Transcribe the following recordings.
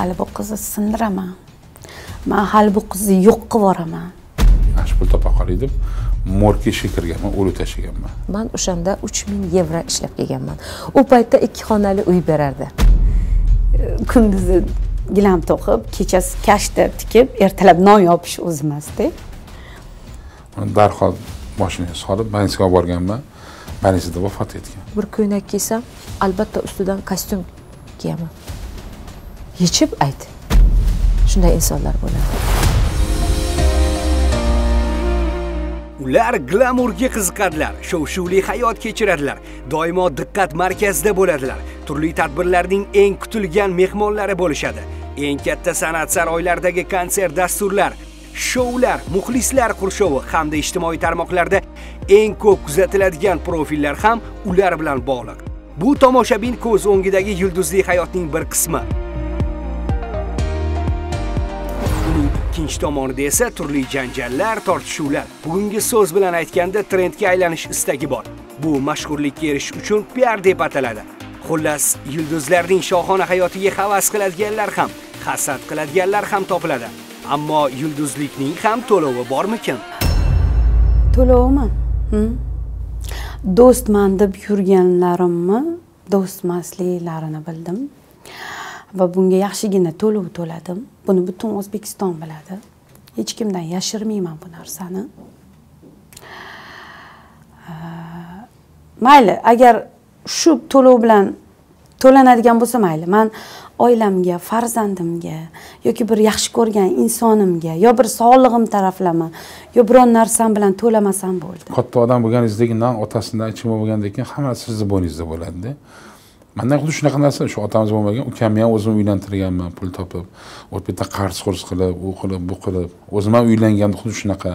hali bu qizni sindiraman. Man hali bu qizni yo'q qilib yuboraman. Yaxshi pul topa qolay deb morgga ishga kirganman o'lib tashlaganman. Man o'shanda uch ming yevro ishlab kelganman. U paytda ikki xonali uy berardi. Kunduzi gilam to'qib kechasi kashta tikib ertalab non yopish o'zi emasda uni darhol moshinaga solib больницаga olib borganman. Больницада vafot etgan. Bir ko'ylak kiysam albatta ustidan kostyum kiyaman. Yechib ayt shunday insonlar bo'ladi. Ular glamurga qiziqadilar shov shuvli hayot kechiradilar doimo diqqat markazida bo'ladilar. Turli tadbirlarning eng kutilgan mehmonlari bo'lishadi eng katta san'at saroylaridagi konsert dasturlar shoular muxlislar qurshovi hamda ijtimoiy tarmoqlarda eng ko'p kuzatiladigan profillar ham ular bilan bog'liq. Bu tomoshabin ko'z o'ngidagi yulduzli hayotning bir qismi. Uning ikkinchi tomonida esa turli janjallar tortishuvlar. Bugungi so'z bilan aytganda trendga aylanish istagi bor. Bu mashhurlikka erishish uchun piar deb ataladi. Xullas yulduzlarning shohona hayotiga havas qiladiganlar ham hasad qiladiganlar ham topiladi. Ammo yulduzlikning ham to'lovi bormikin? To'lovimi Hm? do'stman deb yurganlarimni do'stmasliklarini bildim. Va bunga yaxshigina to'lov to'ladim. Buni butun o'zbekiston biladi. Hech kimdan yashirmayman bu narsani. Mayli agar shu to'lov bilan to'lanadigan bo'lsa mayli. Man oilamga farzandimga yoki bir yaxshi ko'rgan insonimga yo bir sog'lig'im taraflama yo biron narsam bilan to'lamasam bo'ldi. Katta odam bo'lganingizdagi nan otasidan ichima bo'lgandan keyin hammasi sizni bo'yningizda bo'ladida. Manda xuddi shunaqa narsa shu otamiz bo'lmagan ukamni ham o'zim uylantirganman pul topib yerda qarz qurz qilib u qilib bu qilib o'zim ham uylangandim xuddi shunaqa.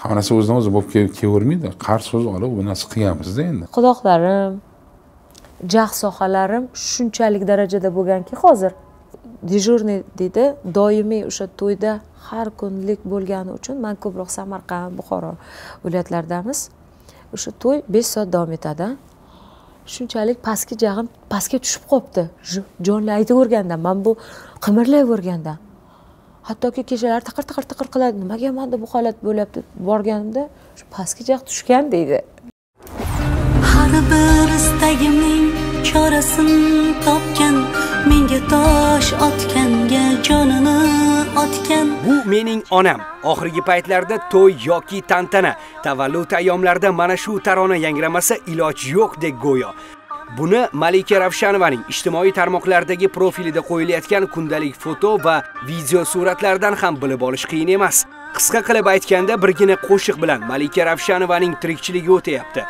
Hamma narsa o'zidan o'zi bo'lib ke- kelavermaydi qarz qurz olib bu narsa qilganmizda endi. Quloqlarim jag' sohalarim shunchalik darajada bo'lganki hozir dejurniy deydi doimiy o'sha to'yda har kunlik bo'lgani uchun man ko'proq samarqand buxoro viloyatlaridamiz o'sha to'y besh soat davom etadi. Shunchalik pastki jag'im pastga tushib qolibdi jonli aytaverganda man bu qimirlayverganda. Hattoki kechalari tiqir tiqir tiqir qiladi. Nimaga manda bu holat bo'lyapti? Borganimda shu pastki jag' tushgan deydi. Har bir istagimning chorasini topgan menga tosh otganga jonini otgan Bu mening onam. Oxirgi paytlarda to'y yoki tantana, tavallud ayyomlarida mana shu tarona yangramasa iloj yo'qdek go'yo. Buni Malika Ravshanovaning ijtimoiy tarmoqlardagi profilida qo'yilayotgan kundalik foto va video suratlardan ham bilib olish qiyin emas. Qisqa qilib aytganda birgina qo'shiq bilan Malika Ravshanovaning tirikchiligi o'tayapti.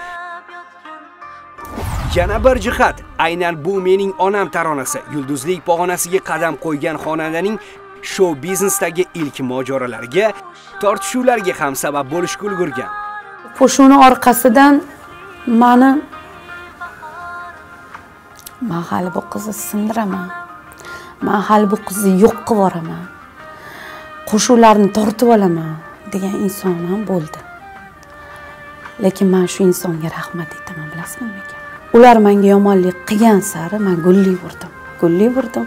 Yana bir jihat, aynan bu mening onam taronasi. Yulduzlik pog'onasiga qadam qo'ygan xonandaning shou biznesdagi ilk mojarolariga, tortishuvlarga ham sabab bo'lishga ulgurgan. qo'shuvni orqasidan mani man hali bu qizni sindiraman. Man hali bu qizni yo'q qilib yuboraman. Qo'shuvlarni tortib olaman degan inson ham bo'ldi. Lekin man shu insonga rahmat aytaman bilasizmi? Ular menga yomonlik qilgan sari man Gulli gullayverdim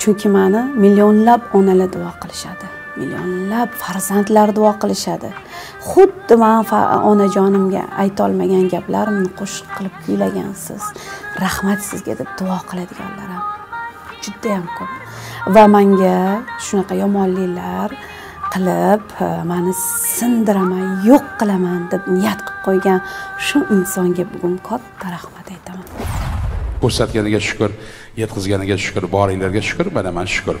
chunki mani millionlab onalar duo qilishadi. Millionlab farzandlar duo qilishadi. Xuddi man onajonimga aytolmagan gaplarimni qo'shiq qilib kuylagansiz rahmat sizga deb duo qiladiganlar ham judayam ko'p. Va manga shunaqa yomonliklar qilib mani sindiraman yo'q qilaman deb niyat qilib qo'ygan shu insonga bugun katta rahmat aytaman ko'rsatganiga shukur yetkazganiga shukur boringlarga shukur mana man shukur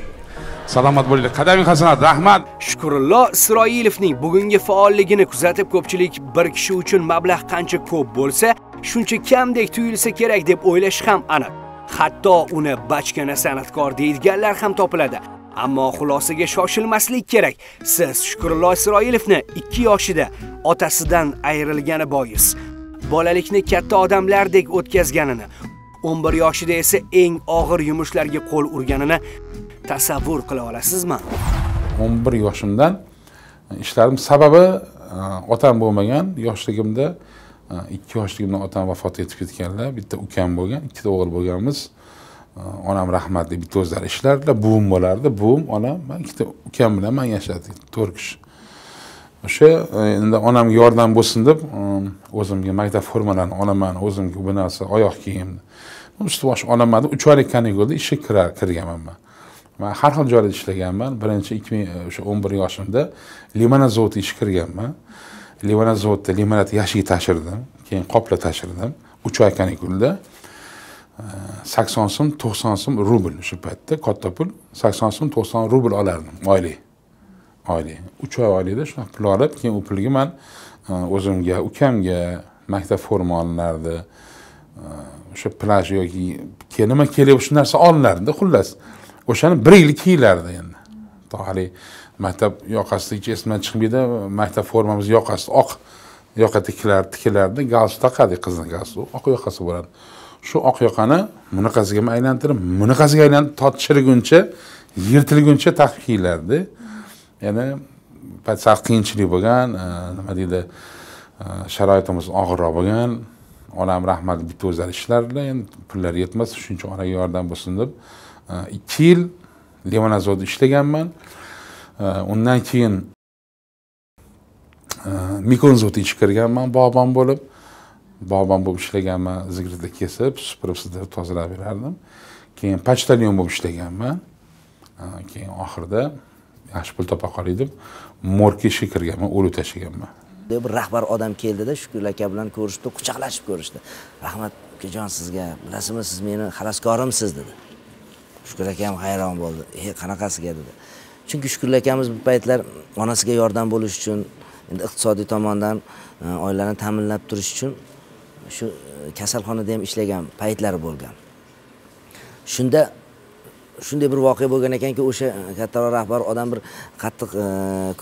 salomat bo'linglar qadaming hasanat rahmat Shukurullo Isroilovning bugungi faolligini kuzatib ko'pchilik bir kishi uchun mablag' qancha ko'p bo'lsa, shuncha kamdek tuyulsa kerak deb o'ylash ham aniq. Hatto uni bachkana san'atkor deydiganlar ham topiladi. Ammo xulosaga shoshilmaslik kerak. Siz Shukrullo Isroilovni 2 yoshida otasidan ayrilgani bois, bolalikni katta odamlardek o'tkazganini, 11 yoshida esa eng og'ir yumushlarga qo'l urganini tasavvur qila olasizmi o'n bir yoshimdan e, ishlarim sababi e, otam bo'lmagan yoshligimda e, 2 yoshligimda otam vafot etib ketganlar bitta ukam bo'lgan ikkita o'g'il bo'lganmiz onam rahmatli bitta o'zlari ishlardilar buvim bo'lardi buvim onam man ikkita ukam bilan man yashadik to'rt kishi. O'sha e, endi onamga yordam bo'lsin deb um, o'zimga maktab formalarini olaman o'zimga bu narsa oyoq kiyimni. Usti bosh olaman deb uch oylik kanikulda ishga kirar kirganman man. Man har xil joyda ishlaganman birinchi ikki ming e, o'sha o'n bir yoshimda limonad zavodida ishga kirganman. Limonad zavodda limonad yashik tashirdim keyin qopla tashirdim uch oy kanikulda. Sakson so'm to'qson so'm rubl o'sha paytda katta pul. Sakson so'm to'qson rubl olardim oylik oylik. Uch oy oylikda shunaqa pul olib keyin u pulga man e, o'zimga ukamga maktab forma olinardi. E, o'sha plaj yoki nima kerak shu narsa olinardi xullas o'shani bir yil kiyilardi endi. To haligi maktab yoqasigacha esimdan chiqmaydi maktab formamiz yoqasi oq yoqa tikilar tikilardi. Galstuk taqardik qizni galstuk oq yoqasi bo'ladi. Shu oq yoqani bunaqasiga aylantirib bunaqasiga aylantirib totishirguncha yirtilguncha taqib kiyilardi ya'ni payt sal qiyinchilik bo'lgan e, nima deydi e, sharoitimiz og'irroq bo'lgan. Onam rahmatli bitta o'zlari ishlardilar endi pullari yetmas shuncha onaga yordam bo'lsin deb e, ikki yil limonad ishlaganman. Undan keyin mikonzovda ishga kirganman bog'bon bo'lib. Bog'bon bo'lib ishlaganman zigirda kesib supurib sidirib tozalab berardim keyin почтальон bo'lib ishlaganman keyin oxirida yaxshi pul topa qolay deb morgga ishga kirganman o'lik tashlaganman bir rahbar odam keldida shukur aka bilan ko'rishdi quchoqlashib ko'rishdi. Rahmat ukajon sizga bilasizmi siz meni xaloskorimsiz dedi. Shukur aka ham hayron bo'ldi. E qanaqasiga dedi. Chunki shukur akamiz bu paytlar onasiga yordam bo'lish uchun endi iqtisodiy tomondan e, oilani ta'minlab turish uchun shu e, kasalxonada ham ishlagan paytlari bo'lgan. Shunda shunday bir voqea bo'lgan ekanki o'sha e, kattaroq rahbar odam bir qattiq e,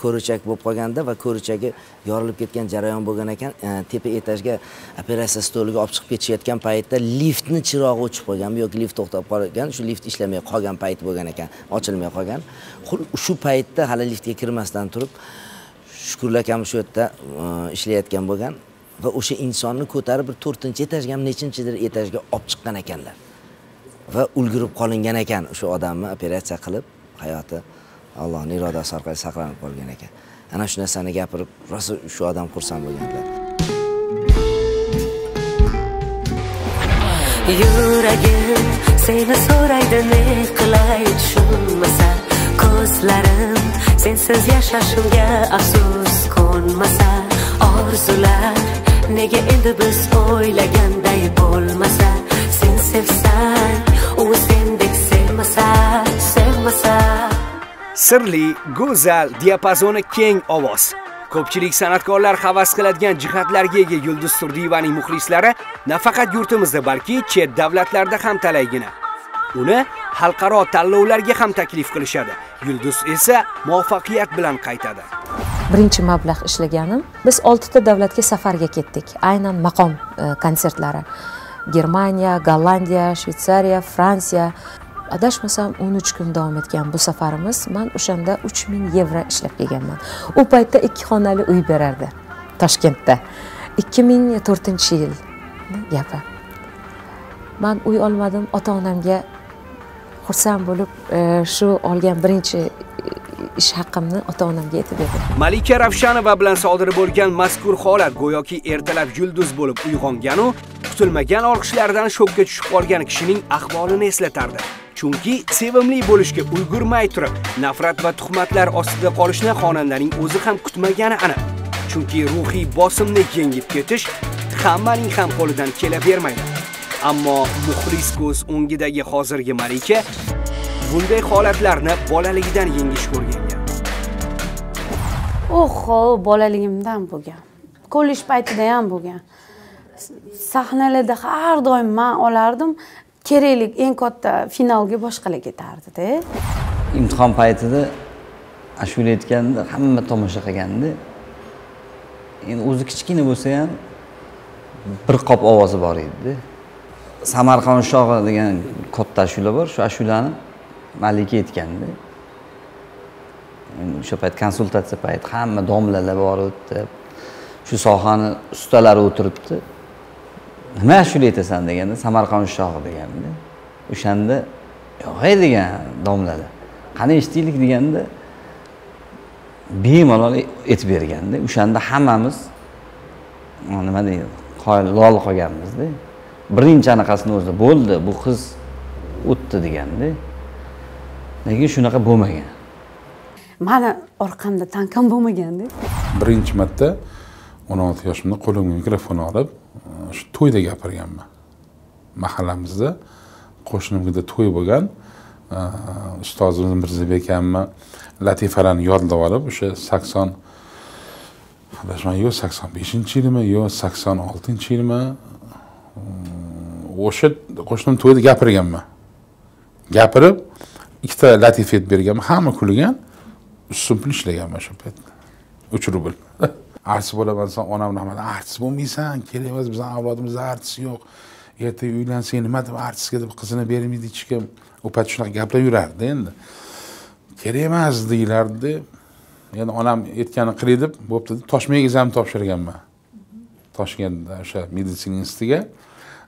ko'richak bo'lib qolganda va ko'richagi yorilib ketgan jarayon bo'lgan ekan tepa etajga operatsiya stoliga olib chiqib ketishayotgan paytda liftni chirog'i o'chib qolganmi yoki lift to'xtab qolgan shu lift ishlamay qolgan payt bo'lgan ekan ochilmay qolgan. Shu paytda hali liftga kirmasdan turib shukurlar akam shu yerda ishlayotgan bo'lgan. Va o'sha insonni ko'tarib bir to'rtinchi etajga nechinchidir etajga olib chiqqan ekanlar. Va ulgurib qolingan ekan o'sha odamni operatsiya qilib hayoti allohni irodasi orqali saqlanib qolgan ekan. Ana shu narsani gapirib rosa shu odam xursand bo'lganlar. Yuragim seni so'raydi ne qilay tushunmasa ko'zlarim sensiz yashashimga afsus ko'nmasa orzular nega endi biz o'ylaganday bo'lmasa? Sen sevsang u sendek sevmasa sevmasa. Sirli go'zal diapazoni keng ovoz. Ko'pchilik san'atkorlar havas qiladigan jihatlarga ega yulduz turdiyevaning muxlislari nafaqat yurtimizda balki chet davlatlarda ham talaygina. Uni xalqaro tanlovlarga ham taklif qilishadi. Yulduz esa muvaffaqiyat bilan qaytadi. Birinchi mablag' ishlaganim biz 6 ta davlatga safarga ketdik. Aynan maqom e, konsertlari. Germaniya gollandiya shvetsariya fransiya. Adashmasam o'n uch kun davom etgan bu safarimiz man o'shanda 3000 yevro ishlab kelganman. U paytda ikki xonali uy berardi toshkentda. Ikki ming to'rtinchi yil gapi. Man uy olmadim ota onamga xursand bo'lib e, shu olgan birinchi ish haqimni ota onamga aytib berdim. Malika ravshanova bilan sodir bo'lgan mazkur holat go'yoki ertalab yulduz bo'lib uyg'onganu kutilmagan olqishlardan shokka tushib qolgan kishining ahvolini eslatardi. Chunki sevimli bo'lishga ulgurmay turib nafrat va tuhmatlar ostida qolishni xonandaning o'zi ham kutmagani aniq. Chunki ruhiy bosimni yengib ketish hammaning ham qo'lidan kelavermaydi. Ammo muxlis ko'z o'ngidagi hozirgi malika bunday holatlarni bolaligidan yengish ko'rgan oho bolaligimdan bo'lgan. Kollej paytida ham bo'lgan. Sahnalarda har doim man olardim. Kerakli eng katta finalga boshqalar ketardida. Imtihon paytida ashula aytganda hamma tomosha qilganda endi o'zi kichkina bo'lsa ham bir qop ovozi bor edida samarqand shohi degan katta ashula bor. Shu ashulani malika aytganda Endi o'sha payt konsultatsiya payti hamma domlalar bor o'tdi. Shu sohani ustalari o'tiribdi. Nima ashula aytasan deganda samarqand shohi deganda o'shanda yo'q ey degan domlalar. Qani eshitaylik deganda bemalol aytib berganda o'shanda hammamiz nima deydi qoyil lol qolganmizda. Birinchi anaqasini o'zida bo'ldi bu qiz o'tdi deganda lekin shunaqa bo'lmagan. Mani orqamda tankam bo'lmaganda birinchi marta o'n olti yoshimda qo'limga mikrofon olib shu to'yda gapirganman. Mahallamizda qo'shnimizda to'y bo'lgan ustozimiz mirzabek akamni latifalarni yodlab olib o'sha sakson adashmasam yo sakson beshinchi yilmi yo sakson oltinchi yilmi o'sha qo'shnim to'yda gapirganman. Gapirib ikkita latifa aytib berganman. Hamma kulgan ustim pul ishlaganman shu payt uch rubl artist bo'laman desam onam rahmat artist bo'lmaysan kerak emas bizani avlodimizda artist yo'q. Ertaga uylansang nima deb artistga deb qizini bermaydi hech kim. U payt shunaqa gaplar yurardi endi. Kerak emas deyilardi endi onam aytganini qilay deb bo'pti. Deb toshma ekzamen topshirganman. Toshkentda o'sha meditsina institutiga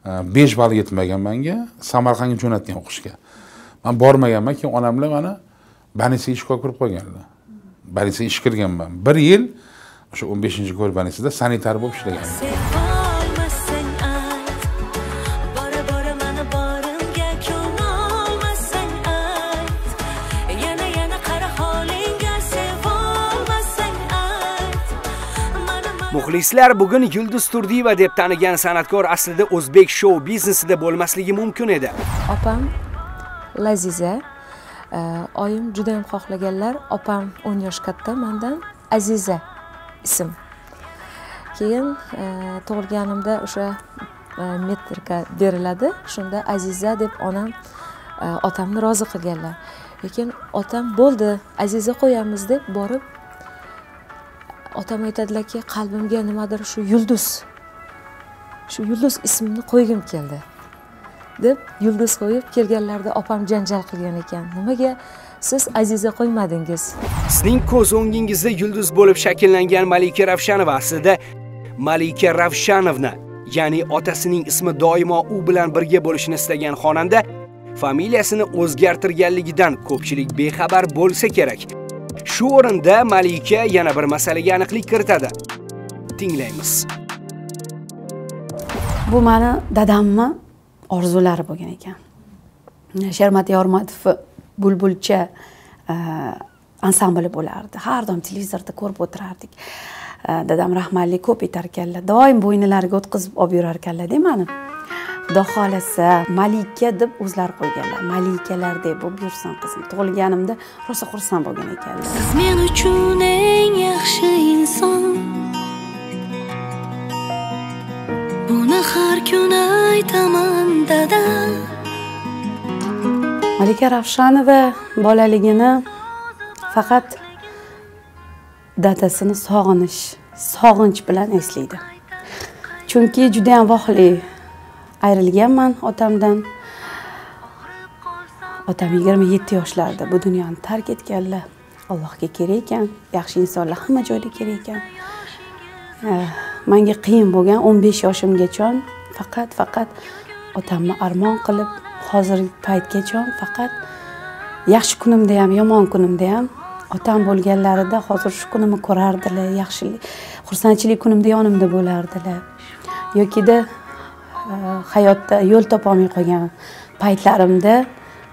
e, besh ball yetmagan manga samarqandga jo'natgan o'qishga. Man bormaganman keyin onam bilan mana больницаga ishga olib kirib qo'yganlar. Больницаga ishga kirganman. Bir yil o'sha o'n beshinchi ko'l sanitar bo'lib ishlaganman muxlislar bugun yulduz turdiyeva deb tanigan san'atkor aslida o'zbek shou biznesida bo'lmasligi mumkin edi. Opam laziza e, oyim juda ham xohlaganlar. Opam 10 yosh katta mendan, aziza ism. Keyin e, tug'ilganimda o'sha e, metrika beriladi. Shunda aziza deb onam otamni rozi qilganlar. Lekin otam bo'ldi aziza qo'yamiz deb borib otam aytadilarki qalbimga nimadir shu yulduz shu yulduz ismini qo'ygim keldi deb yulduz qo'yib kelganlarida opam janjal qilgan ekan. Nimaga? Siz aziza qo'ymadingiz. Sizning ko'z o'ngingizda yulduz bo'lib shakllangan malika ravshanova aslida malika ravshanovna ya'ni otasining ismi doimo u bilan birga bo'lishini istagan xonanda familiyasini o'zgartirganligidan ko'pchilik bexabar bo'lsa kerak. Shu o'rinda malika yana bir masalaga aniqlik kiritadi. Tinglaymiz. Bu mani dadamni orzulari bo'lgan ekan. Shermat yormatov bulbulcha e, ansambli bo'lardi. Har doim televizorda ko'rib o'tirardik. E, dadam rahmatli ko'p etar ekanlar doim bo'ynilariga o'tkazib olib yurar ekanlarda meni. Xudo xohlasa malika deb o'zlari qo'yganlar. Malikalardek bo'lib yursin qizim. Tug'ilganimda rosa xursand bo'lgan ekanlar. Siz men uchun eng yaxshi inson. Buni har kuni aytaman dada. Malika ravshanova bolaligini faqat dadasini sog'inish sog'inch bilan eslaydi. Chunki judayam vohli ayrilganman otamdan. Otam yigirma yetti yoshlarda. Bu dunyoni tark etganlar. Allohga kerak ekan. Yaxshi insonlar hamma joyda kerak ekan. Eh, manga qiyin bo'lgan o'n besh yoshimgachon faqat faqat otamni armon qilib hozirgi paytgacha faqat yaxshi kunimda ham yomon kunimda ham otam bo'lganlarida hozir shu kunimni ko'rardilar yaxshilik xursandchilik kunimda yonimda bo'lardilar. Yokida hayotda yo'l topolmay qolgan paytlarimda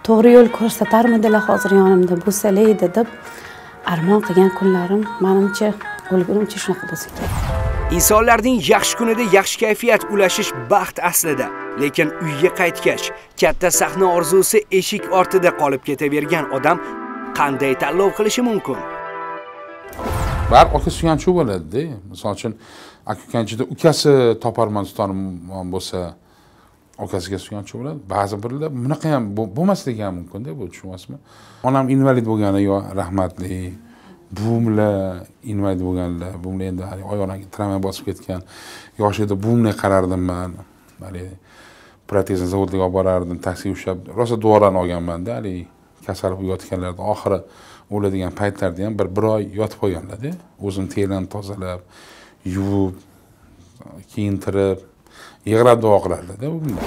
to'g'ri yo'l ko'rsatarmidilar hozir yonimda bo'lsalar edi deb armon qilgan kunlarim manimcha o'lgunimcha shunaqa bo'lsa kerak. Insonlarning yaxshi kunida yaxshi kayfiyat ulashish baxt aslida lekin uyga qaytgach katta sahna orzusi eshik ortida qolib ketavergan odam qanday tanlov qilishi mumkin? Baribir aka suyanchiq bo'ladida. Misol uchun aka ukanchida ukasi toparman tutarman bo'lsa ukasiga suyanchi bo'ladi ba'zi birlar bunaqa ham bo'lmasligi ham mumkinda bu tushunyapsizmi onam invalid bo'lgani yo rahmatli buvimlar invalid bo'lganlar buvimlar endi hali oyoqlariga tramvay bosib ketgan yoshida buvimga qarardim man. Haligi protezni zavodiga olib borardim taksiga ushlab rosa duolarni olganmanda haligi kasal bo'lib yotganlarda oxiri o'ladigan paytlarida ham bir bir oy yotib qolganlarda o'zini terini tozalab yuvib kiyintirib yig'lab duo qilarlarda u bunda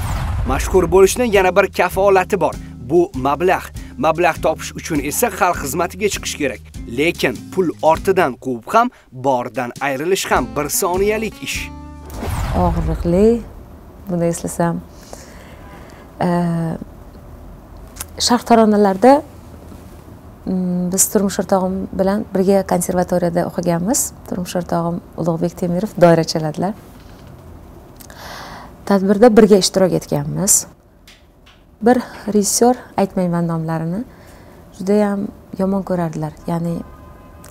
mashhur bo'lishni yana bir kafolati bor. Bu mablag' mablag' topish uchun esa xalq xizmatiga chiqish kerak. Lekin pul ortidan quvib ham boridan ayrilish ham bir soniyalik ish. Og'riqli buni eslasam sharq taronalarida mm, biz turmush o'rtog'im bilan birga konservatoriyada o'qiganmiz. Turmush o'rtog'im ulug'bek temirov doira chaladilar. Tadbirda birga ishtirok etganmiz. Bir rejissyor aytmayman nomlarini judayam yomon ko'rardilar ya'ni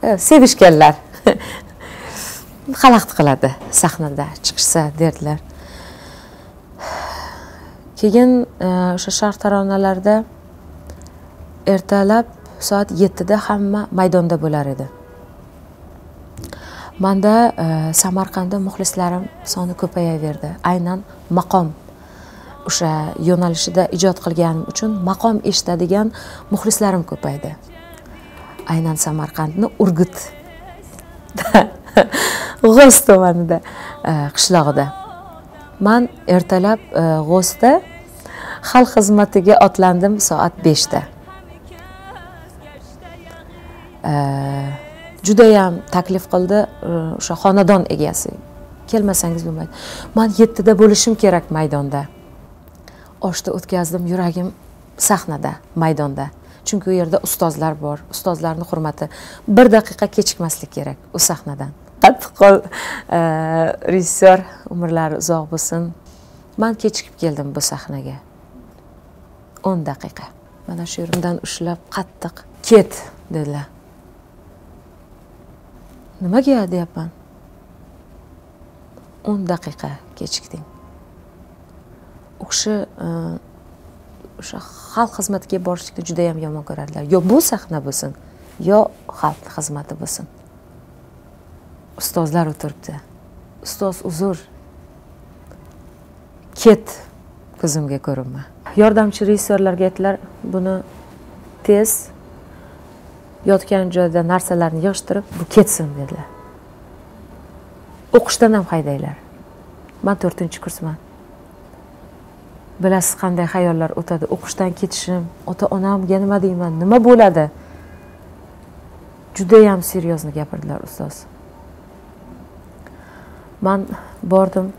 e, sevishganlar. Xalaqit qiladi sahnada chiqishsa derdilar. Keyin e, o'sha sharq taronalarida ertalab soat yettida hamma maydonda bo'lar edi. Manda e, samarqandda muxlislarim soni ko'payaverdi. Aynan maqom o'sha yo'nalishida ijod qilganim uchun maqom eshitadigan muxlislarim ko'paydi. Aynan samarqandni urgut g'oz tumanida e, qishlog'ida. Man ertalab e, g'o'zda xalq xizmatiga otlandim soat beshda. Judayam taklif qildi e, o'sha xonadon egasi. Kelmasangiz bo'lmaydi. Man yettida bo'lishim kerak maydonda. Oshni o'tkazdim yuragim sahnada maydonda. Chunki u yerda ustozlar bor. Ustozlarni hurmati bir daqiqa kechikmaslik kerak u sahnadan. Qattiqqo'l e, rejissyor umrlari uzoq bo'lsin. Man kechikib keldim bu sahnaga. O'n daqiqa. Mana shu yerimdan ushlab qattiq ket dedilar. Nimaga deyapman? O'n daqiqa kechikding. U kishi e, o'sha xalq xizmatiga borishlikni judayam yomon ko'radilar yo bu sahna bo'lsin yo xalq xizmati bo'lsin. Ustozlar o'tiribdi. Ustoz uzr. Ket ko'zimga ko'rinma. Yordamchi rejissyorlarga aytdilar buni tez yotgan joyda narsalarni yig'ishtirib bu ketsin dedilar. O'qishdan ham haydanglar man to'rtinchi kursman. Bilasiz qanday xayollar o'tadi. O'qishdan ketishim ota onamga nima deyman nima bo'ladi? Judayam серьезно gapirdilar ustoz. Man bordim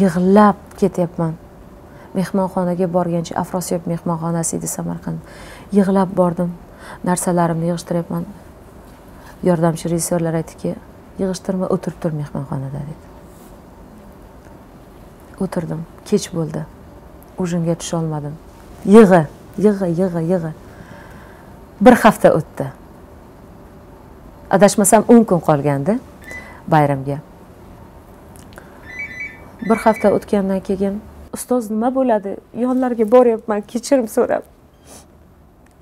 yig'lab ketyapman. Mehmonxonaga borgancha afrosiyob mehmonxonasi edi samarqand. Yig'lab bordim narsalarimni yig'ishtiryapman. Yordamchi rejissyorlar aytdiki yig'ishtirma o'tirib tur mehmonxonada dedi. O'tirdim. Kech bo'ldi. Ujinga tusholmadim yig'i yig'i yig'i yig'i. Bir hafta o'tdi. Adashmasam o'n kun qolgandi bayramga. Bir hafta o'tgandan keyin ustoz nima bo'ladi? Yonlariga boryapman kechirim so'rab.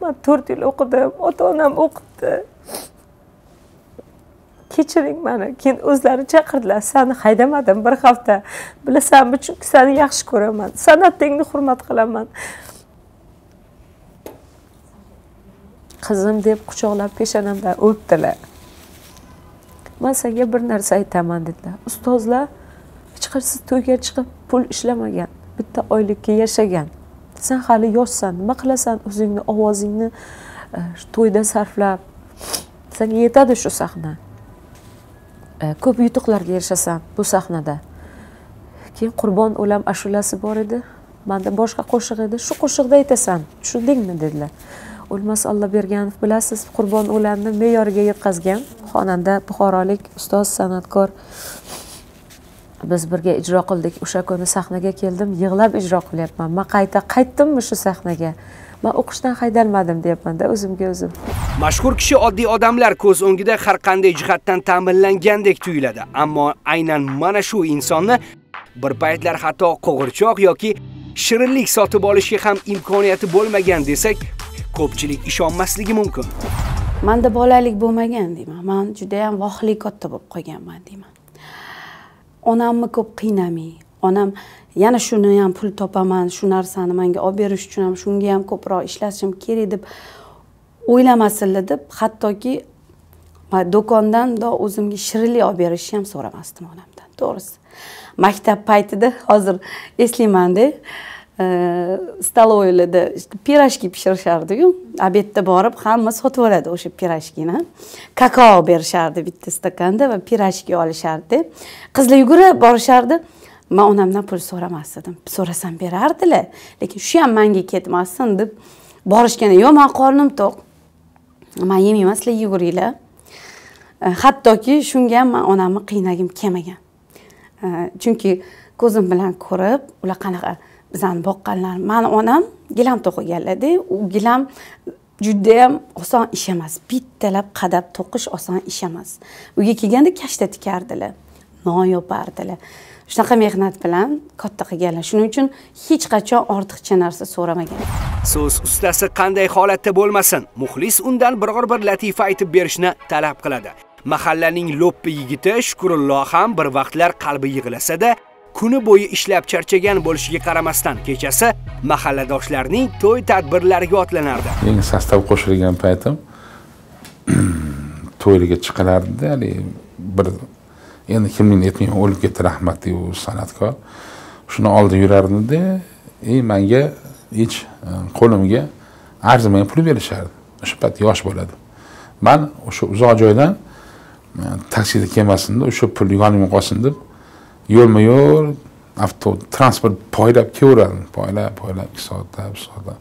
Man to'rt yil o'qidim ota onam o'qitdi. Kechiring mani keyin o'zlari chaqirdilar sani haydamadim bir hafta bilasanmi chunki seni yaxshi ko'raman san'atingni hurmat qilaman. Qizim deb quchoqlab peshonamdan o'pdilar. Man senga bir narsa aytaman dedilar. Ustozlar hech qaysi to'yga chiqib pul ishlamagan bitta oylikka yashagan. Sen hali yoshsan nima qilasan o'zingni ovozingni e, to'yda sarflab? Senga yetadi shu sahna e, ko'p yutuqlarga erishasan bu sahnada keyin qurbon o'lam ashulasi bor edi manda boshqa qo'shiq edi. Shu qo'shiqda aytasan tushundingmi dedilar. O'lmas olloberganov bilasiz qurbon o'lamni me'yoriga yetkazgan xonanda buxorolik ustoz san'atkor biz birga ijro qildik. O'sha kuni sahnaga keldim yig'lab ijro qilyapman. Man qayta qaytdimmi shu sahnaga? Man o'qishdan haydalmadim deyapmanda o'zimga o'zim. Mashhur kishi oddiy odamlar ko'z o'ngida har qanday jihatdan ta'minlangandek tuyuladi. Ammo aynan mana shu insonni bir paytlar hatto qo'g'irchoq yoki shirinlik sotib olishga ham imkoniyati bo'lmagan desak ko'pchilik ishonmasligi mumkin. Manda bolalik bo'lmagan deyman. Man judayam vohli katta bo'lib qolganman deyman onamni ko'p qiynamay onam yana shuni ham pul topaman shu narsani manga olib berish uchun ham shunga ham ko'proq ishlashim kerak deb o'ylamasinlar deb hattoki do'kondan o'zimga shirinlik olib berishni ham so'ramasdim onamdan to'g'risi. Maktab paytida hozir eslaymanda. Staloylarda pirojki pishirishardiku обедda borib hamma sotib oladi o'sha pirojkini kakao berishardi bitta stakanda va pirojki olishardi. Qizlar yugurib borishardi. Man onamdan pul so'ramas edim. So'rasam berardilar. Lekin shu ham manga ketmasin deb borishganda yo'q man qornim to'q. Man yemayman sizlar yuguringlar. Hattoki shunga ham man onamni qiynagim kelmagan chunki ko'zim bilan ko'rib ular qanaqa bizani boqqanlar. Mani onam gilam to'qiganlarda u gilam judayam oson ish emas. Bittalab qadab to'qish oson ish emas. Uyga kelganda kashta tikardilar non yopardilar. Shunaqa mehnat bilan katta qilganlar. Shuning uchun hech qachon ortiqcha narsa so'ramagan. So'z ustasi qanday holatda bo'lmasin muxlis undan biror bir latifa aytib berishni talab qiladi. Mahallaning lo'ppi yigiti shukurullo ham bir vaqtlar qalbi yig'lasada kuni bo'yi ishlab charchagan bo'lishiga qaramasdan kechasi mahalladoshlarning to'y tadbirlariga otlanardi. Eng sostav qo'shilgan paytim to'ylarga chiqilardida haligi bir endi kimligini aytmayman o'lib ketdi rahmatli u san'atkor shuni oldida yurardimda и manga hech e, qo'limga arzimagan pul berishardi o'sha payt yosh bo'ladi. Man o'sha uzoq joydan e, taksida kelmasin deb o'sha pul yonimga qolsin deb yo'lma yo'l avto transport poylab kelaveradi poylab poylab ikki soatlab uch soatlab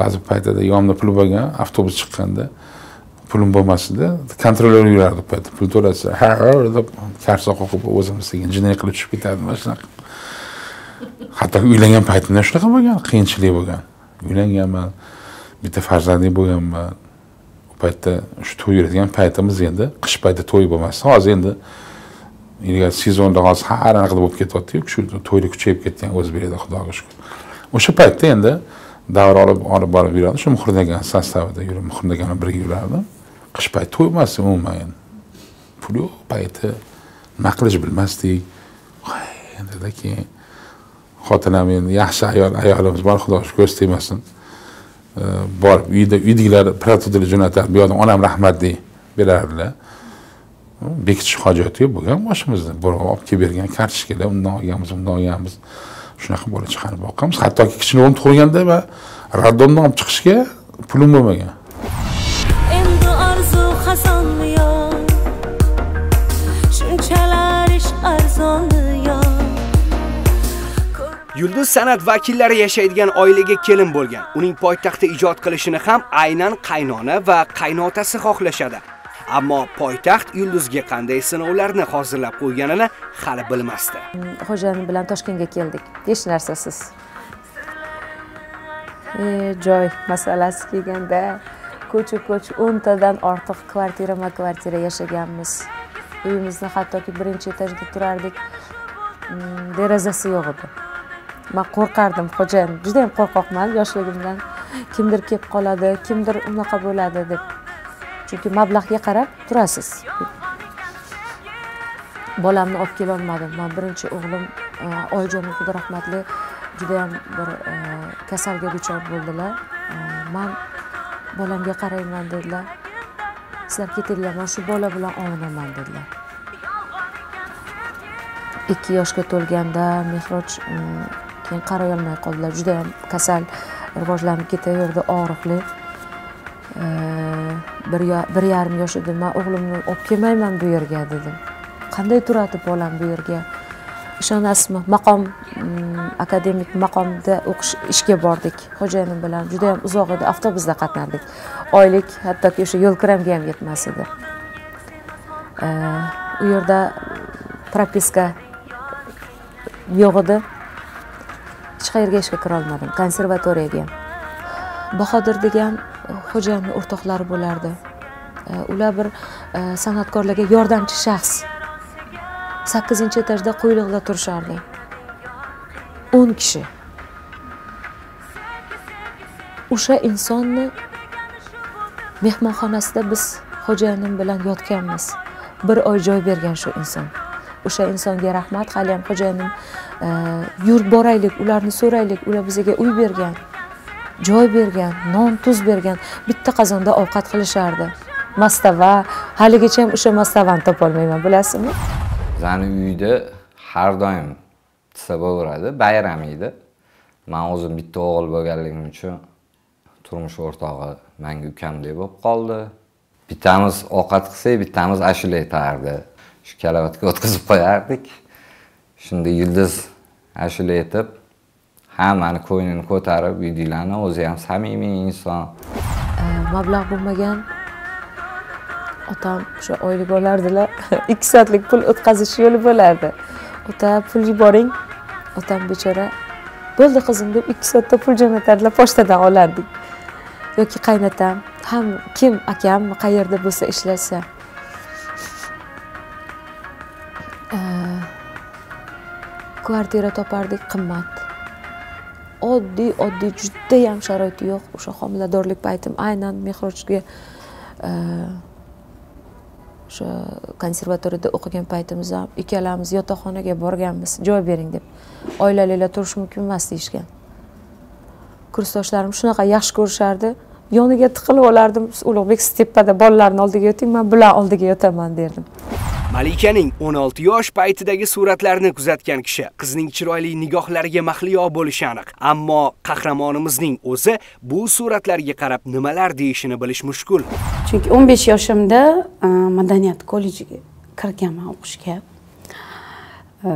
ba'zi paytida yonimda pul bo'lgan avtobus chiqqanda pulim bo'lmasdi kontrolyor yurardi u paytda. Pul to'lasa ha deb karsa qoqib o'zimni sekin jinay qilib tushib ketardim mana shunaqa. Hatto uylangan paytimda shunaqa bo'lgan qiyinchilik bo'lgan. Uylanganman bitta farzandli bo'lganman. U paytda shu to'y yuradigan paytimiz endi qish payti to'y bo'lmasdi. Hozir endi ilgari sezonda hozir har anaqa bo'lib ketyaptiyu shu to'ylar kuchayib ketgan o'zbekda xudoga shukur o'sha paytda endi davra olib olib borib yurardi shu muhrdagan sostavida yurib muhrdagan bilan birga yurardim. Qish payti to'y emas umuman pul yo'q payti nima qilishni bilmasdik. Endida keyin xotinam endi yaxshi ayol ayolimiz bor xudo shukur ko'z tegmasin. Borib uyda uydagilar prototilni jo'natardi bu yoqdan onam rahmatli berardilar. Bekitish hojati yo'q bo'lgan boshimizda. Birov olib kelib bergan kartochkalar undan olganmiz bundan olganmiz. Shunaqa bola chaqani boqqanmiz hattoki kichkina o'g'lim tug'ilganda man roddomdan olib chiqishga pulim bo'lmagan. Endi orzu hasonmi yo shunchalar ish arzonmi yo yulduz san'at vakillari yashaydigan oilaga kelin bo'lgan. Uning poytaxtda ijod qilishini ham aynan qaynona va qaynotasi xohlashadi ammo poytaxt yulduzga qanday sinovlarni hozirlab qo'yganini hali bilmasdi. Xo'jayin bilan toshkentga keldik. Hech narsasiz. E, joy masalasi kelganda ko'cha ko'ch o'ntadan ortiq kvartirama kvartira yashaganmiz. Uyimizni hattoki birinchi etajda turardik. Mm, derazasi yo'q edi. Man qo'rqardim xo'jayin. Judayam qo'rqoqman yoshligimdan. Kimdir kelib qoladi kimdir unaqa bo'ladi deb. Chunki mablag'ga qarab turasiz. Bolamni olib kelolmadim. Man birinchi o'g'lim e, oyijon xudo rahmatli judayam bir e, kasalga duchor bo'ldilar. E, man bolamga qarayman dedilar. Sizlar ketinglar man shu bola bilan ovunaman dedilar. Ikki yoshga to'lganda mehroj mm, keyin qarayolmay qoldilar. Judayam kasal rivojlanib ketaverdi og'riqli. Bir yarim yosh edi man o'g'limni olib kelmayman bu yerga dedim. Qanday turadi bolam bu yerga? Ishonasizmi? Maqom mm, akademik maqomda o'qish ishga bordik. Xo'jayinim bilan juda yam uzoq edi. Avtobusda qatnardik. Oylik hattoki o'sha yo'l kiramga ham yetmas edi. U yerda propiska yo'q edi. Hech qayerga ishga kira olmadim konservatoriyaga ham. Bahodir degan xo'jayinni o'rtoqlari bo'lardi. E, ular bir e, san'atkorlarga yordamchi shaxs. Sakkizinchi etajda quyliqda turishardi. O'n kishi. O'sha insonni mehmonxonasida biz xo'jayinim bilan yotganmiz. Bir oy joy bergan shu inson. O'sha insonga rahmat. Haliyam xo'jayinim e, yur boraylik ularni so'raylik ular bizga uy bergan. Joy bergan non tuz bergan bitta qozonda ovqat qilishardi. Mastava haligacha ham o'sha mastavani topolmayman bilasizmi? Bizani uyda har doim desa bo'laveradi bayram edi. Man o'zim bitta o'g'il bo'lganligim uchun turmush o'rtog'i manga ukamdek bo'lib qoldi. Bittamiz ovqat qilsak bittamiz ashula aytardi shu kalavatga o'tkazib qo'yardik. Shunda yulduz ashula aytib hammani ko'nglini ko'tarib uydagilarni o'zi ham samimiy inson. Mablag' bo'lmagan otam o'sha oylik olardilar ikki soatlik pul o'tkazish yo'li bo'lardi. Ota pul yuboring. Otam bechora bo'ldi qizim deb ikki soatda pul jo'natardilar pochtadan olardik. Yoki qaynatam ham kim akam qayerda bo'lsa ishlasa kvartira topardik qimmat. Oddiy oddiy judayam sharoiti yo'q o'sha homiladorlik paytim. Aynan mehrojga e, o'sha konservatoriyada o'qigan paytimiz ham ikkalamiz yotoqxonaga borganmiz joy bering deb. Oilaliklar turish mumkin emas deyishgan. Kursdoshlarim shunaqa yaxshi ko'rishardi. Yoniga tiqilib olardim. Ulug'bek stepada bolalarni oldiga yoting man bular oldiga yotaman derdim. Malikaning 16 yosh paytidagi suratlarini kuzatgan kishi qizning chiroyli nigohlariga mahliyo bo'lishi aniq. Ammo qahramonimizning o'zi bu suratlarga qarab nimalar deyishini bilish mushkul. Chunki 15 yoshimda e, madaniyat kollejiga kirganman o'qishga. E,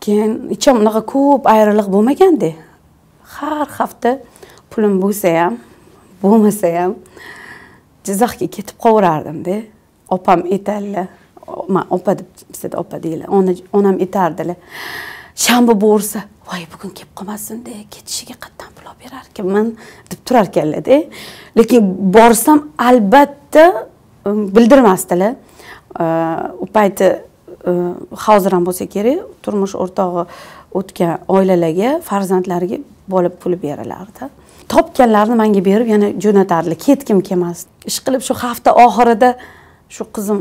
keyin ichim unaqa ko'p ayriliq bo'lmaganda har hafta pulim bo'lsa ham bo'lmasa ham jizzaxga ketib qolaverardimda opam aytadilar man opa deb bizada opa deyiladi onam aytardilar shanba bo'lsa voy bugun kelib qolmasinda ketishiga qayerdan pul olib berarkanman deb turar ekanlarda lekin borsam albatta um, bildirmasdilar. Uh, u payti uh, hozir ham bo'lsa kerak turmush o'rtog'i o'tgan oilalarga farzandlariga bola puli berilardi topganlarini menga berib yana jo'natardilar. Ketgim kelmasdi. Ish qilib shu hafta oxirida shu qizim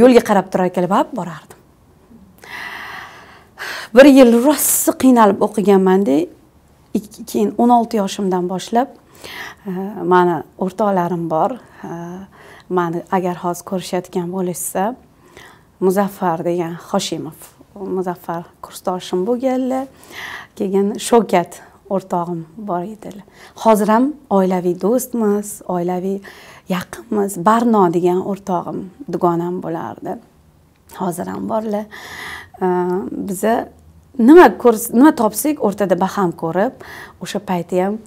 yo'lga qarab turar ekanlar borib borardim. Bir yil rosa qiynalib o'qiganmanda keyin o'n olti yoshimdan boshlab e, mani o'rtoqlarim bor. E, mani agar hozir ko'rishayotgan bo'lishsa muzaffar degan hoshimov muzaffar kursdoshim bo'lganlar. Keyin shavkat o'rtog'im bor edilar. Hozir ham oilaviy do'stmiz oilaviy yaqinmiz. Barno degan o'rtog'im dugonam bo'lardi. Hozir ham borlar biza nima ko'rs nima topsak o'rtada baham ko'rib o'sha payti ham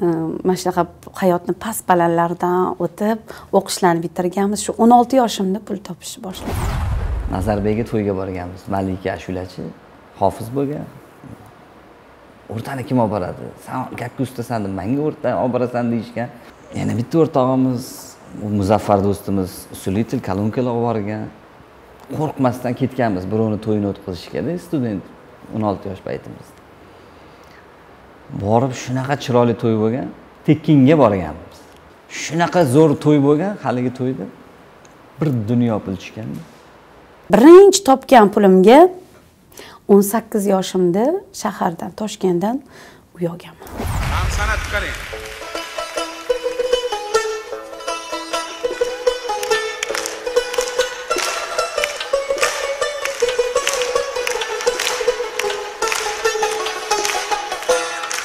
e, mana shunaqa hayotni past balandlaridan o'tib o'qishlarni bitirganmiz. Shu o'n olti yoshimda pul topishni boshladim. Nazarbekga to'yga borganmiz. Malika ashulachi hofiz bo'lgan. O'rtani kim olib boradi san gapga ustasan deb manga o'rtani olib borasan deyishgan. Yana bitta o'rtog'imiz u muzaffar do'stimiz uslitel kolonkalar olib borgan. Qo'rqmasdan ketganmiz birovni to'yini o'tkazishgada student o'n olti yosh paytimizda. Borib shunaqa chiroyli to'y bo'lgan tekinga borganmiz. Shunaqa zo'r to'y bo'lgan haligi to'yda bir dunyo pul tushganda birinchi topgan pulimga o'n sakkiz yoshimda shahardan toshkentdan uy olganman san'at qarang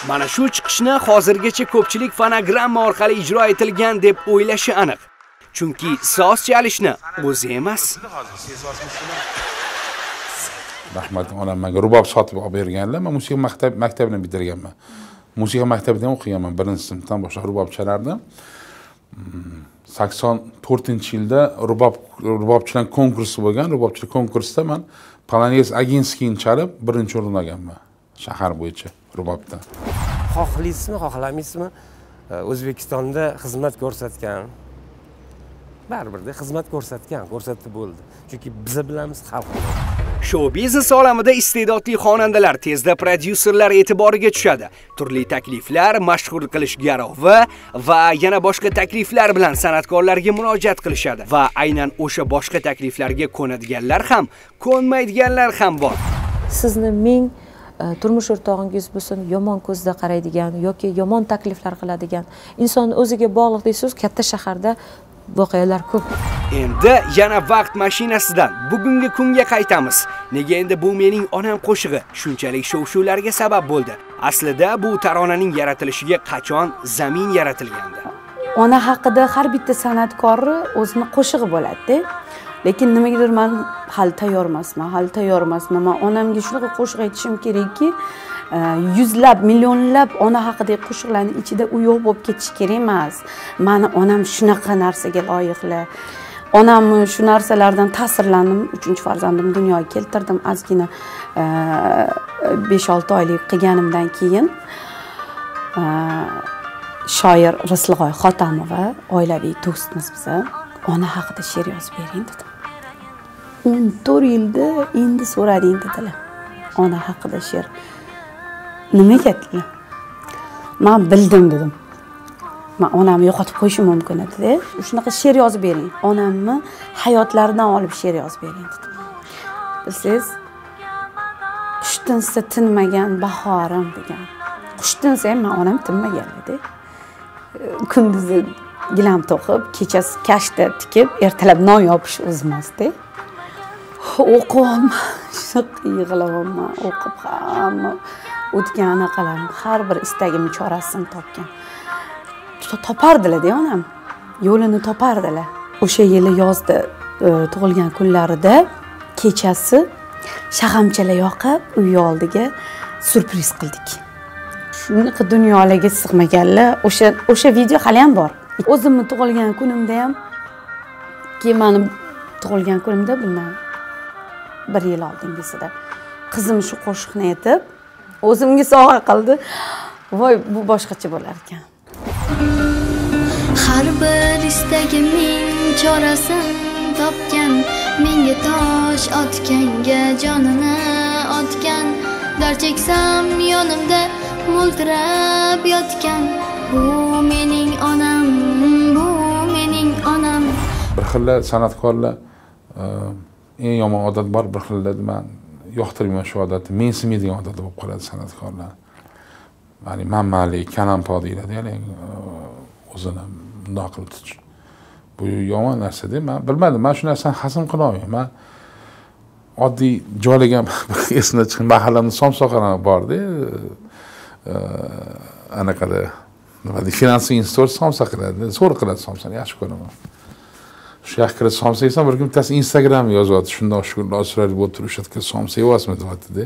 mana shu chiqishni hozirgacha ko'pchilik fonogramma orqali ijro etilgan deb o'ylashi aniq. Chunki soz chalishni o'zi emas. Rahmat onam menga rubob sotib olib berganlar man musiqa maktab maktabini bitirganman. Musiqa maktabida ham o'qiganman birinchi sinfdan boshlab rubob chalardim. Mm, sakson to'rtinchi yilda rubob rubobchilar konkursi bo'lgan rubobchilar konkursida man polonez aginskiyni chalib birinchi o'rin olganman. Shahar bo'yicha rubobda xohlaysizmi xohlamaysizmi? O'zbekistonda xizmat ko'rsatgan. Baribirda xizmat ko'rsatgan ko'rsatib bo'ldi. Chunki biza bilamiz xalq. Shou biznes olamida iste'dodli xonandalar tezda prodyuserlar e'tiboriga tushadi. Turli takliflar mashhur qilish garovi va yana boshqa takliflar bilan san'atkorlarga murojaat qilishadi. Va aynan o'sha boshqa takliflarga ko'nadiganlar ham ko'nmaydiganlar ham bor. Sizni ming turmush o'rtog'ingiz bo'lsin yomon ko'zda qaraydigan yoki yomon takliflar qiladigan inson o'ziga bog'liq deysiz katta shaharda voqealar ko'p. Endi yana vaqt mashinasidan bugungi kunga qaytamiz. Nega endi bu mening onam qo'shig'i? Shunchalik shov shuvlarga sabab bo'ldi. Aslida bu taronaning yaratilishiga qachon zamin yaratilgandi? Ona haqida har bitta san'atkorni o'zini qo'shig'i bo'ladida lekin nimagadir man hali tayyor emasman hali tayyor emasman man onamga shunaqa qo'shiq aytishim kerakki e, yuzlab millionlab ona haqidagi qo'shiqlarni ichida u yo'q bo'lib ketishi kerak emas. Mani onam shunaqa narsaga loyiqli. Onamni shu narsalardan ta'sirlandim uchinchi farzandimni dunyoga keltirdim. Ozgina e, besh olti oylik qilganimdan keyin e, shoir rislig'oy xotamova oilaviy do'stmiz biza. Ona haqida she'r yozib bering dedim o'n to'rt yilda endi so'rading dedilar ona haqida she'r. Nimaga dedilar man bildim dedim. Man onamni yo'qotib qo'yishim mumkin edida shunaqa she'r yozib bering. Onamni hayotlaridan olib she'r yozib bering dedi bilsangiz qush tinsa tinmagan bahorim degan. Qush tinsa ham man onam tinmagan edi. Kunduzi gilam to'qib kechasi kashta tikib ertalab non yopish o'zimizda. O'qiyapman shunaqa yig'layapman o'qib hamma o'tgan anaqalarim har bir istagimni chorasini topgan. Topardilarda onam. Yo'lini topardilar. O'sha yili yozda e, tug'ilgan kunlarida kechasi shag'amchalar yoqib uy oldiga syurpriz qildik. Shunaqa dunyolarga sig'maganlar. O'sha o'sha video hali ham bor. O'zimni tug'ilgan kunimda ham keyin mani tug'ilgan kunimda bundan bir yil oldingisida qizim shu qo'shiqni aytib o'zimga sovg'a qildi. Voy bu boshqacha bo'lar ekan. Har bir istagimning chorasin topgan. Menga tosh otganga jonini otgan. Dard cheksam yonimda mo'ltirab yotgan. Bu mening onam bu mening onam. Bir xilla san'atkorlar eng yomon odat bor bir xilla man yoqtirmayman shu odatni. Mensimaydigan odat bo'lib qoladi san'atkorlar. Ya'ni manmanlik kalampo deyiladi uh, o'zini bundoq qilib tutish. Bu yomon narsada man bilmadim. Man shu narsani hazm qilolmayman man oddiy joylagan esimdan chiqib mahallamda somsoqxona borda uh, anaqada nima deydi finansiy institut somsa qiladi. Zo'r qiladi somsani yaxshi ko'raman. Shu yoqqa kirib somsa yesam bir kun bittasi instagram yozyapti shundoq shukurlar chiroyli bo'lib turib o'sha yerga somsa yeyapsizmi deyaptida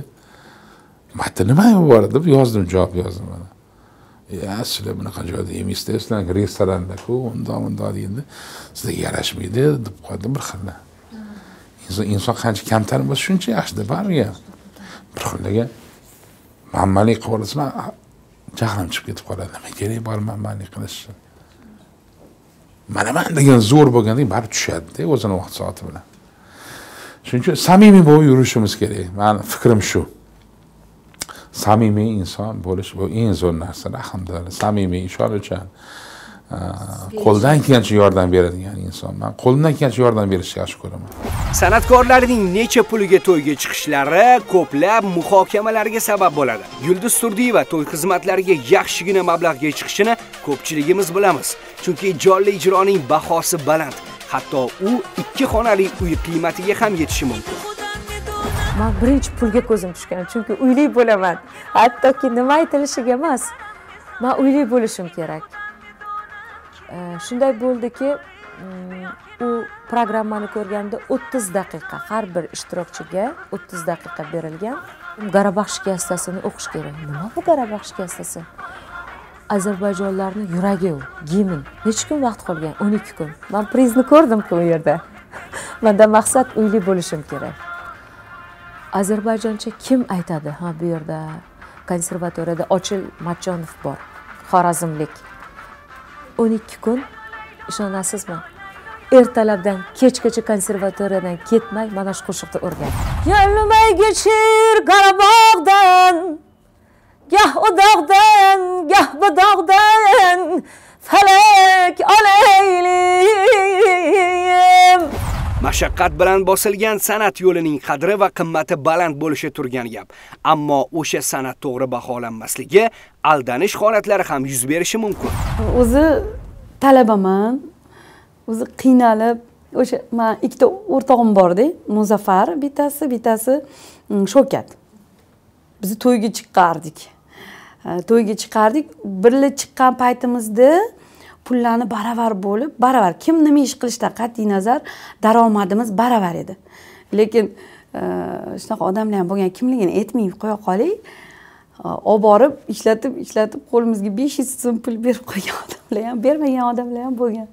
mayda nima bor deb yozdim javob yozdim mana ya sizlar bunaqa joyda yemaysizda sizlar restorandaku undoq bundoq deganda sizlarga yarashmaydi deb qo'ydi bir xilla inson qancha kamtar bo'lsa shuncha yaxshida baribir bir xillaga manmanlik qilib yuborasizlar jahlim chiqib ketib qoladi nima kerak bor manmanlik qilish mana man degan zo'r bo'lgandan keyin baribir tushadida o'zini vaqt soati bilan. Shuning uchun samimiy bo'lib yurishimiz kerak. Mani fikrim shu. Samimiy inson bo'lish bu eng zo'r narsa alhamdulillah. Samimiy ishonuvchan. Qo'ldan kelgancha yordam beradigan insonman qo'limdan kelgancha yordam berishni yaxshi ko'raman. San'atkorlarning necha puliga to'yga chiqishlari ko'plab muhokamalarga sabab bo'ladi. Yulduz turdiyeva to'y xizmatlariga yaxshigina mablag'ga chiqishini ko'pchiligimiz bilamiz chunki jonli ijroning bahosi baland. Hatto u ikki xonali uy qiymatiga ham yetishi mumkin. Man birinchi pulga ko'zim tushgan chunki uyli bo'laman. Hattoki nima aytilishiga emas man uyli bo'lishim kerak. Shunday bo'ldiki mm, u programmani ko'rganda o'ttiz daqiqa har bir ishtirokchiga o'ttiz daqiqa berilgan garabax shikastasini o'qish kerak. Nima bu garabax shikastasi ozarbayjonlarni yuragi u gimn necha kun vaqt qolgan? o'n ikki kun man prizni ko'rdimku u yerda. Manda maqsad uyli bo'lishim kerak. Ozarbayjoncha kim aytadi? Ha bu yerda konservatoriyada ochil matchonov bor. Xorazmlik. o'n ikki kun. Ishonasizmi? Ertalabdan kechgacha konservatoriyadan ketmay mana shu qo'shiqni o'rgan yo'lmay kechir qarabog'dan. Goh u dog'dan goh bu dog'dan falak olaylim mashaqqat bilan bosilgan san'at yo'lining qadri va qimmati baland bo'lishi turgan gap. Ammo o'sha san'at to'g'ri baholanmasligi aldanish holatlari ham yuz berishi mumkin. O'zi talabaman o'zi qiynalib o'sha man ikkita o'rtog'im borda muzaffar bittasi bittasi mm, shavkat. Biz to'yga chiqardik Э, to'yga chiqardik. Birga chiqqan paytimizda pullarni baravar bo'lib baravar kim nima ish qilishidan qat'iy nazar daromadimiz baravar edi. Lekin e, shunaqa odamlar ham bo'lgan kimligini aytmay qo'ya qolay. E, olib borib ishlatib ishlatib qo'limizga besh yuz so'm pul berib qo'ygan odamlar ham bermagan odamlar ham bo'lgan.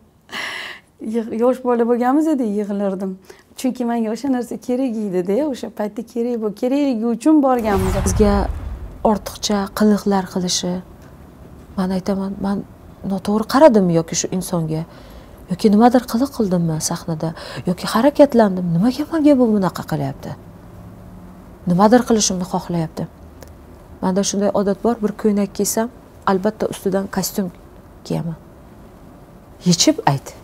Yosh bola bo'lganmiz edi yig'lardim. Chunki menga o'sha narsa kerak edida o'sha paytda kerak kerakligi uchun borganmiz. Bizga ortiqcha qiliqlar qilishi. Man aytaman man noto'g'ri qaradimmi yoki shu insonga? Yoki nimadir qiliq qildimmi sahnada? Yoki harakatlandim? Nimaga manga bu bunaqa qilyapti? Nimadir qilishimni xohlayapti. Manda shunday odat bor bir ko'ylak kiysam albatta ustidan kostyum kiyaman. Yechib ayt.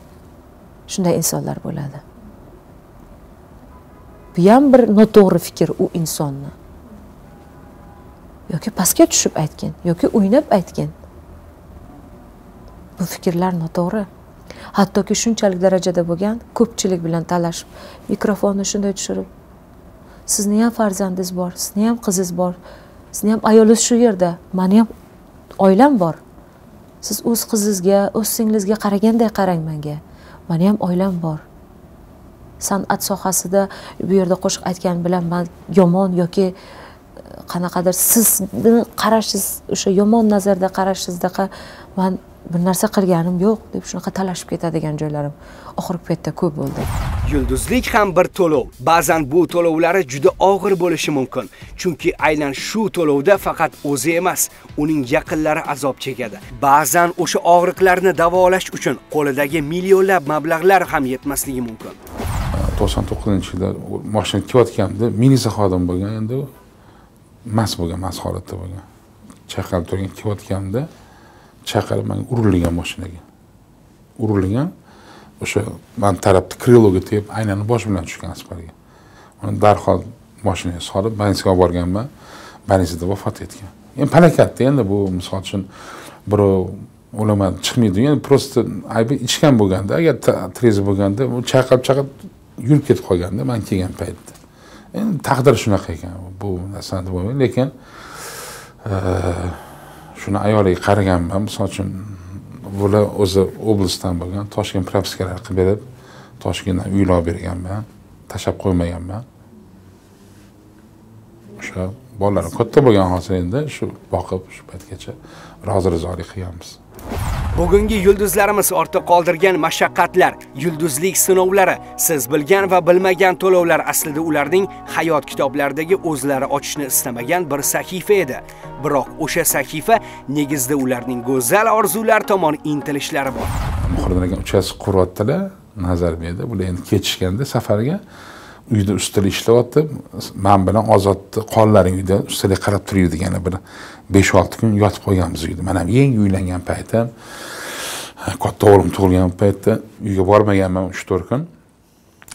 Shunday insonlar bo'ladi. Bu ham bir noto'g'ri fikr u insonni. Yoki pastga tushib aytgin yoki o'ynab aytgin. Bu fikrlar noto'g'ri. Hattoki shunchalik darajada bo'lgan ko'pchilik bilan talashib mikrofonni shunday tushirib sizni ham farzandingiz bor sizni ham qizingiz bor sizni ham ayolingiz shu yerda mani ham oilam bor. Siz o'z qizingizga o'z singlingizga qaraganday qarang menga mani ham oilam bor. San'at sohasida bu yerda qo'shiq aytgan bilan man yomon yoki qanaqadir sizni qarashingiz o'sha yomon nazarda qarashingizdaqa man bir narsa qilganim yo'q deb shunaqa talashib ketadigan joylarim oxirgi paytda ko'p bo'ldi. Yulduzlik ham bir to'lov. Ba'zan bu to'lovlari juda og'ir bo'lishi mumkin chunki aynan shu to'lovda faqat o'zi emas uning yaqinlari azob chekadi. Ba'zan o'sha og'riqlarni davolash uchun qo'lidagi millionlab mablag'lar ham yetmasligi mumkin. To'qson to'qqizinchi yilda moshina kelayotganda milisa xodim bo'lgan endi mast bo'lgan mast holatda bo'lgan. Chayqalib turgan kelayotganimda chaqirib manga urilgan mashinaga urilgan o'sha man tarafni kriloga tegib aynani bosh bilan tushgan asparga. Uni darhol mashinaga solib больницаga olib borganman. Больницада vafot etgan. Endi palakatda endi bu misol uchun birov o'laman chiqmaydi. Endi просто aybi ichgan bo'lganda agar trez bo'lganda u chayqalib chaqib yurib ketib qolganda man kelgan paytda. Endi taqdir shunaqa ekan. Bu narsani bo'lmaydi lekin e, shuni ayoliga qaraganman. Misol uchun bular o'zi oblastdan bo'lgan toshkent propiskalar qilib berib toshkentdan uylar olib berganman tashlab qo'ymaganman. O'sha bolalarim katta bo'lgan hozir endi shu boqib shu paytgacha rozi rizolik qilganmiz. Bugungi yulduzlarimiz ortda qoldirgan mashaqqatlar yulduzlik sinovlari siz bilgan va bilmagan to'lovlar aslida ularning hayot kitoblaridagi o'zlari ochishni istamagan bir sahifa edi biroq o'sha sahifa negizida ularning go'zal orzular tomon intilishlari bor muhriddin aka uchastka nazar berdi. bular endi ketishganda safarga uyda ustalik ishlayapti. Man bilan ozodni qonlaring uyda ustalik qarab turuvdik yana bir besh olti kun yotib qolganmiz uyda. Man ham yangi uylangan paytim. Katta o'g'lim tug'ilgan paytda uyga bormaganman uch to'rt kun.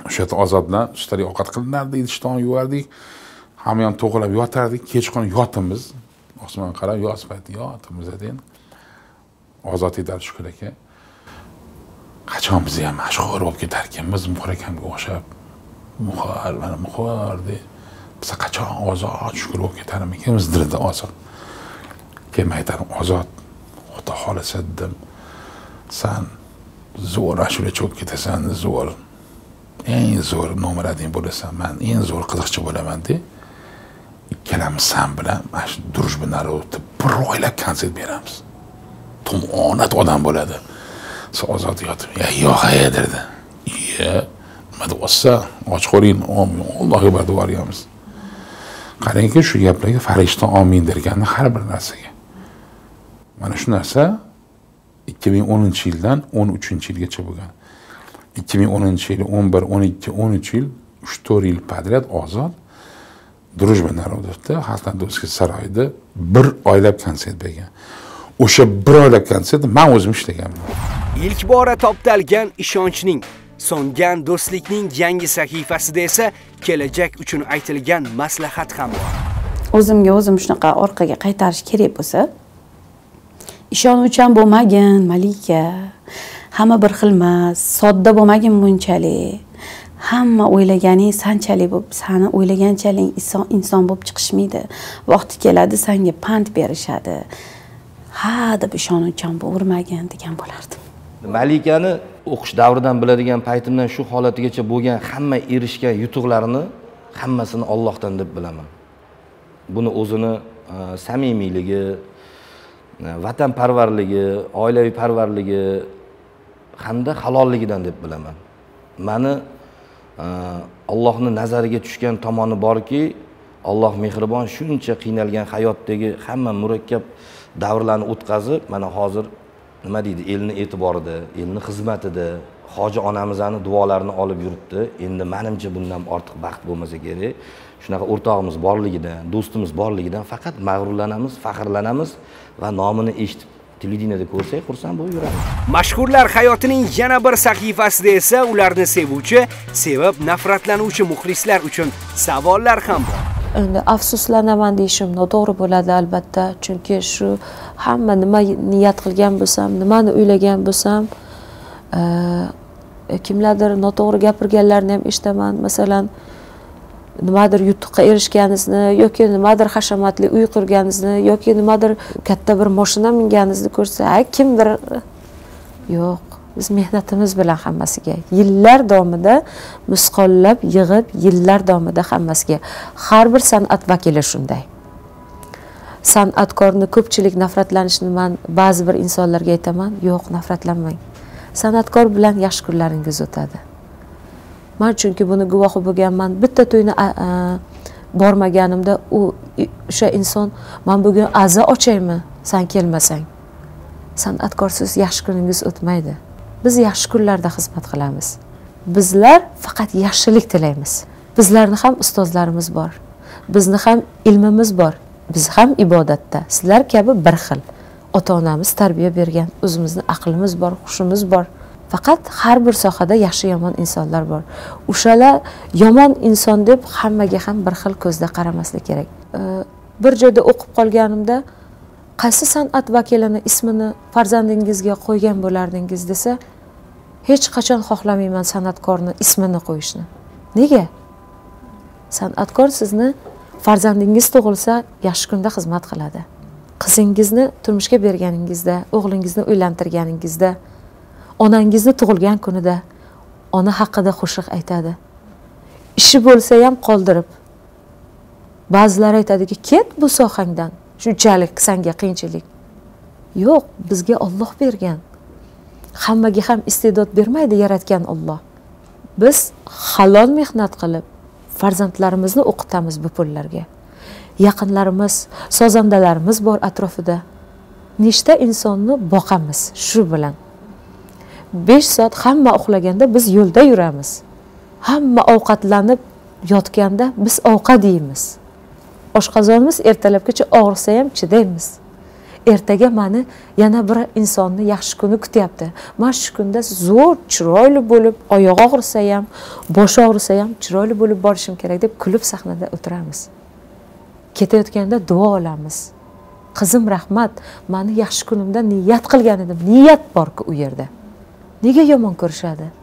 O'sha yerda ozod bilan ustalik ovqat qilinardi idishton yuvardik. Hamma ham yotardik. Kechqurun yotimiz osmonga qarab yoz payti yotimiz endi ozod aytadi shukur aka. Qachon biz ham mashhur bo'lib ketarkanmiz? Muxor akamga o'xshab muxor mana muxor deb biz qachon ozod shukur bo'lib ketarmikanmiz dilida ozod. Keyin aytadim ozod. Xudo xohlasa dedim san zo'r ashula cho'kib ketasan zo'r. Eng zo'r nomerading bo'lasan. Man eng zo'r qiziqchi bo'laman deb ikkalamiz san bilan mana shu дружба народda bir oylab konsert beramiz. Tumonat odam bo'ladi. Ozod yotib yo'q e derdi. Iya nima deyapsan ochqo'ring omin allohga deb yuborganmiz qarangki shu gaplarga farishta omin derganda har bir narsaga. Mana shu narsa ikki ming o'ninchi yildan o'n uchinchi yilgacha bo'lgan. ikki ming o'ninchi yil o'n bir o'n ikki o'n uch yil uch to'rt yil poдряд ozod. Дружба народовda xalqdan saroyida bir oylab konsert bergan. O'sha bir oylab konsertda man o'zim ishlaganman. Ilk bora toptalgan ishonchning so'ngan do'stlikning yangi sahifasida esa kelajak uchun aytilgan maslahat ham bor. O'zimga o'zim shunaqa orqaga qaytarish kerak bo'lsa ishonuvchan bo'lmagin malika. Hamma bir xil emas sodda bo'lmagin bunchalik. Hamma o'ylaganing sanchalik bo'lib sani o'ylaganchalik inson inson bo'lib chiqishmaydi. Vaqti keladi sanga pand berishadi. Ha deb ishonuvchan bo'lavermagin degan bo'lardim. Malikani o'qish davridan biladigan paytimdan shu holatigacha bo'lgan hamma erishgan yutuqlarini hammasini ollohdan deb bilaman. Buni o'zini e, samimiyligi e, vatanparvarligi oilaviy parvarligi hamda halolligidan deb bilaman. Mani e, allohni nazariga tushgan tomoni borki alloh mehribon shuncha qiynalgan hayotdagi hamma murakkab davrlarni o'tkazib mana hozir nima deydi? Elni e'tiborida elni xizmatida. Hoji onamizni duolarini olib yuribdi. Endi manimcha bundan ortiq baxt bo'lmasa kerak. Shunaqa o'rtog'imiz borligidan do'stimiz borligidan faqat mag'rurlanamiz faxrlanamiz va nomini eshitib televideniyada ko'rsak xursand bo'lib yuramiz. Mashhurlar hayotining yana bir sahifasida esa ularni sevuvchi sevib nafratlanuvchi muxlislar uchun savollar ham bor. Endi afsuslanaman deyishim noto'g'ri bo'ladi albatta. Chunki shu hamma nima niyat qilgan bo'lsam nimani o'ylagan bo'lsam e, kimlardir noto'g'ri gapirganlarini ham eshitaman. Masalan nimadir yutuqqa erishganingizni yoki nimadir hashamatli uy qurganingizni yoki nimadir katta bir moshina minganingizni ko'rsa kimdir yo'q. Biz mehnatimiz bilan hammasiga. Yillar davomida misqollab yig'ib yillar davomida hammasiga. Har bir san'at vakili shunday. San'atkorni ko'pchilik nafratlanishini man ba'zi bir insonlarga aytaman yo'q nafratlanmang. San'atkor bilan yaxshi kunlaringiz o'tadi. Man chunki buni guvohi bo'lganman bitta to'yni bormaganimda u o'sha inson man bugun aza ochaymi? San kelmasang. San'atkorsiz yaxshi kuningiz o'tmaydi. Biz yaxshi kunlarda xizmat qilamiz. Bizlar faqat yaxshilik tilaymiz. Bizlarni ham ustozlarimiz bor. Bizni ham ilmimiz bor. Biz ham ibodatda. Sizlar kabi bir xil. Ota onamiz tarbiya bergan o'zimizni aqlimiz bor hushimiz bor. Faqat har bir sohada yaxshi yomon insonlar bor. O'shalar yomon inson deb hammaga ham bir xil ko'zda qaramaslik kerak. Bir joyda o'qib qolganimda qaysi san'at vakilini ismini farzandingizga qo'ygan bo'lardingiz desa hech qachon xohlamayman san'atkorni ismini qo'yishni. Nega? San'atkor sizni farzandingiz tug'ilsa yaxshi kunda xizmat qiladi. Qizingizni turmushga berganingizda o'g'lingizni uylantirganingizda onangizni tug'ilgan kunida ona haqida qo'shiq aytadi. Ishi bo'lsa ham qoldirib ba'zilar aytadiki ket bu sohangdan. Shunchalik senga qiyinchilik. Yo'q bizga olloh bergan. Hammaga ham iste'dod bermaydi yaratgan olloh biz halol mehnat qilib farzandlarimizni o'qitamiz bu pullarga. Yaqinlarimiz sozandalarimiz bor atrofida. Nechta insonni boqamiz shu bilan. Besh soat hamma uxlaganda biz yo'lda yuramiz. Hamma ovqatlanib yotganda biz ovqat yeymiz. Oshqozonimiz ertalabgacha og'risa ham chidaymiz. Ertaga mani yana bir insonni yaxshi kuni kutyapti. Man shu kunda zo'r chiroyli bo'lib oyog'i og'risa ham boshi og'risa ham chiroyli bo'lib borishim kerak deb kulib sahnada o'tiramiz. Ketayotganda duo olamiz. Qizim rahmat mani yaxshi kunimda niyat qilgan edim. Niyat borku u yerda. Nega yomon ko'rishadi?